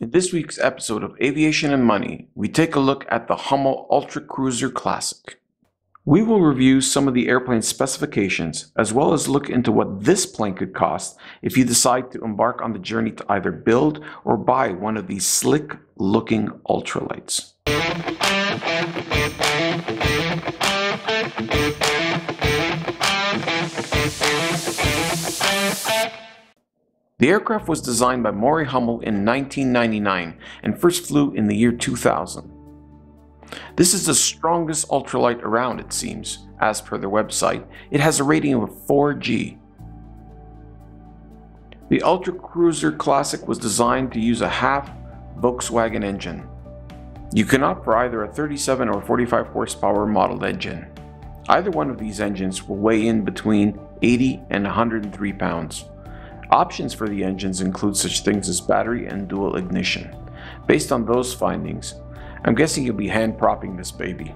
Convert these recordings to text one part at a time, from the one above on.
In this week's episode of Aviation and Money, we take a look at the Hummel Ultra Cruiser Classic. We will review some of the airplane's specifications, as well as look into what this plane could cost if you decide to embark on the journey to either build or buy one of these slick looking ultralights. The aircraft was designed by Morry Hummel in 1999 and first flew in the year 2000. This is the strongest ultralight around, it seems. As per their website, it has a rating of 4G. The Ultra Cruiser Classic was designed to use a half Volkswagen engine. You can opt for either a 37 or 45 horsepower modeled engine. Either one of these engines will weigh in between 80 and 103 pounds. Options for the engines include such things as battery and dual ignition. Based on those findings, I'm guessing you'll be hand propping this baby.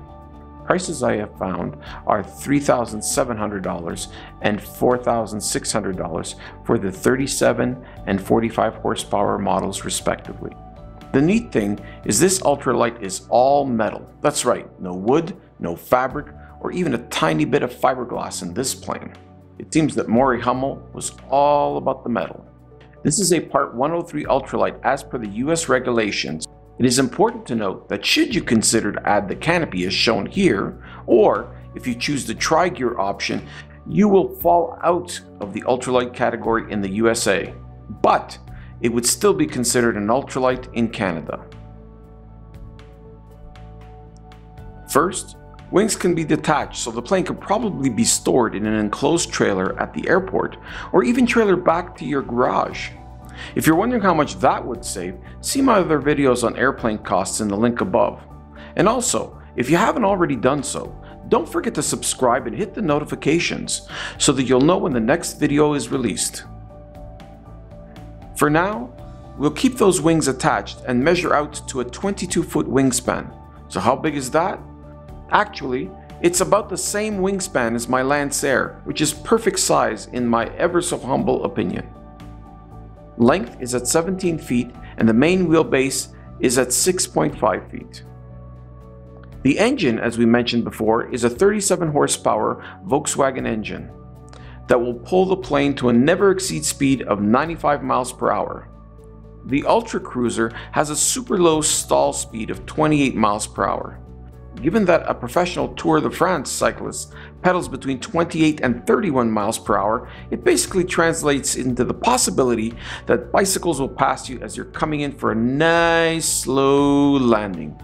Prices I have found are $3,700 and $4,600 for the 37 and 45 horsepower models respectively. The neat thing is this ultralight is all metal. That's right, no wood, no fabric, or even a tiny bit of fiberglass in this plane. It seems that Morry Hummel was all about the metal. This is a Part 103 ultralight as per the US regulations. It is important to note that should you consider to add the canopy as shown here, or if you choose the tri-gear option, you will fall out of the ultralight category in the USA, but it would still be considered an ultralight in Canada. First, Wings can be detached so the plane could probably be stored in an enclosed trailer at the airport or even trailer back to your garage. If you're wondering how much that would save, see my other videos on airplane costs in the link above. And also, if you haven't already done so, don't forget to subscribe and hit the notifications so that you'll know when the next video is released. For now, we'll keep those wings attached and measure out to a 22 foot wingspan. So how big is that? Actually, it's about the same wingspan as my Lancer, which is perfect size in my ever so humble opinion. Length is at 17 feet and the main wheelbase is at 6.5 feet. The engine, as we mentioned before, is a 37 horsepower Volkswagen engine that will pull the plane to a never exceed speed of 95 miles per hour. The Ultra Cruiser has a super low stall speed of 28 miles per hour. Given that a professional Tour de France cyclist pedals between 28 and 31 miles per hour, it basically translates into the possibility that bicycles will pass you as you're coming in for a nice slow landing.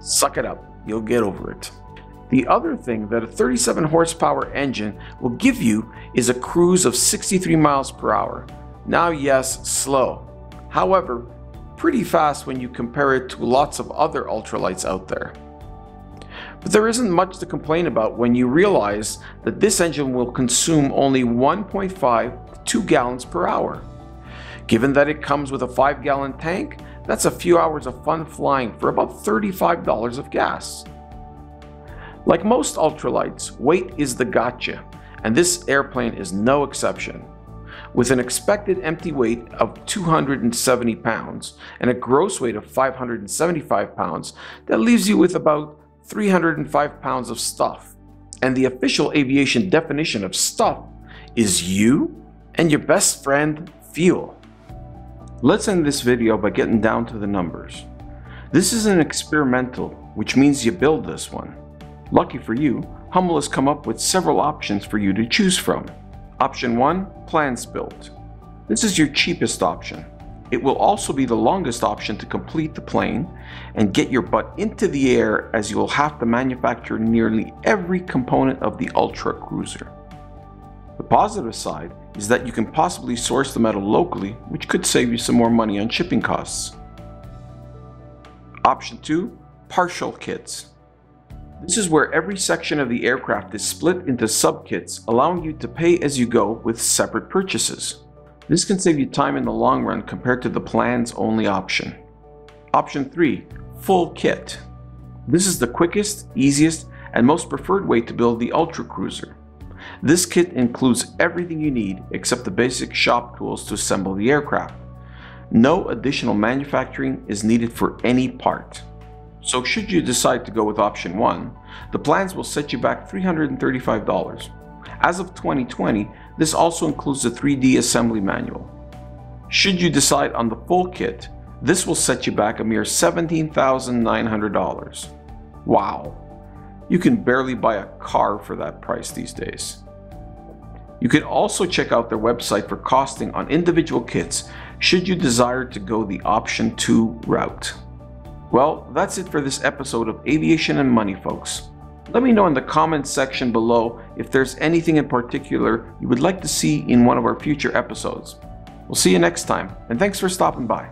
Suck it up, you'll get over it. The other thing that a 37 horsepower engine will give you is a cruise of 63 miles per hour. Now yes, slow. However, pretty fast when you compare it to lots of other ultralights out there. But there isn't much to complain about when you realize that this engine will consume only 1.5 to 2 gallons per hour. Given that it comes with a 5 gallon tank, that's a few hours of fun flying for about $35 of gas. Like most ultralights, weight is the gotcha, and this airplane is no exception. With an expected empty weight of 270 pounds and a gross weight of 575 pounds, that leaves you with about 305 pounds of stuff. And the official aviation definition of stuff is you and your best friend, fuel. Let's end this video by getting down to the numbers. This is an experimental, which means you build this one. Lucky for you, Hummel has come up with several options for you to choose from. Option 1, plans built. This is your cheapest option. It will also be the longest option to complete the plane and get your butt into the air as you will have to manufacture nearly every component of the Ultra Cruiser. The positive side is that you can possibly source the metal locally, which could save you some more money on shipping costs. Option 2, partial kits. This is where every section of the aircraft is split into sub-kits, allowing you to pay as you go with separate purchases. This can save you time in the long run compared to the plans only option. Option 3. Full kit. This is the quickest, easiest, and most preferred way to build the Ultra Cruiser. This kit includes everything you need except the basic shop tools to assemble the aircraft. No additional manufacturing is needed for any part. So should you decide to go with option 1, the plans will set you back $335. As of 2020, this also includes the 3D assembly manual. Should you decide on the full kit, this will set you back a mere $17,900. Wow, you can barely buy a car for that price these days. You can also check out their website for costing on individual kits should you desire to go the option 2 route. Well, that's it for this episode of Aviation and Money, folks. Let me know in the comments section below if there's anything in particular you would like to see in one of our future episodes. We'll see you next time, and thanks for stopping by.